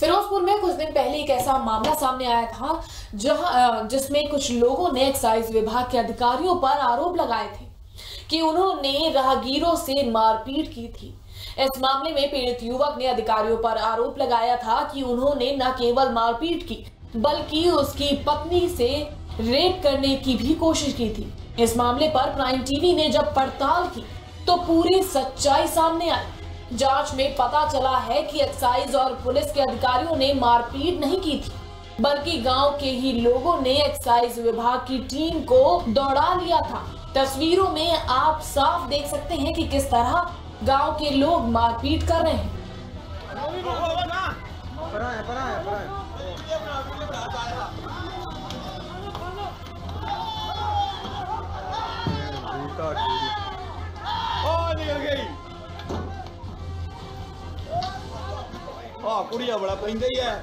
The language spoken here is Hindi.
फिरोजपुर में कुछ दिन पहले एक ऐसा मामला सामने आया था, जहाँ जिसमें कुछ लोगों ने एक्साइज विभाग के अधिकारियों पर आरोप लगाए थे कि उन्होंने राहगीरों से मारपीट की थी। इस मामले में पीड़ित युवक ने अधिकारियों पर आरोप लगाया था कि उन्होंने न केवल मारपीट की, बल्कि उसकी पत्नी से रेप करने की भी कोशिश की थी। इस मामले पर प्राइम टीवी ने जब पड़ताल की तो पूरी सच्चाई सामने आई। जाँच में पता चला है कि एक्साइज और पुलिस के अधिकारियों ने मारपीट नहीं की थी बल्कि गाँव के ही लोगों ने एक्साइज विभाग की टीम को दौड़ा लिया था तस्वीरों में आप साफ़ देख सकते हैं कि किस तरह गाँव के लोग मारपीट कर रहे हैं ਆ ਕੁੜੀਆਂ ਬੜਾ ਪੈਂਦਾ ਹੀ ਐ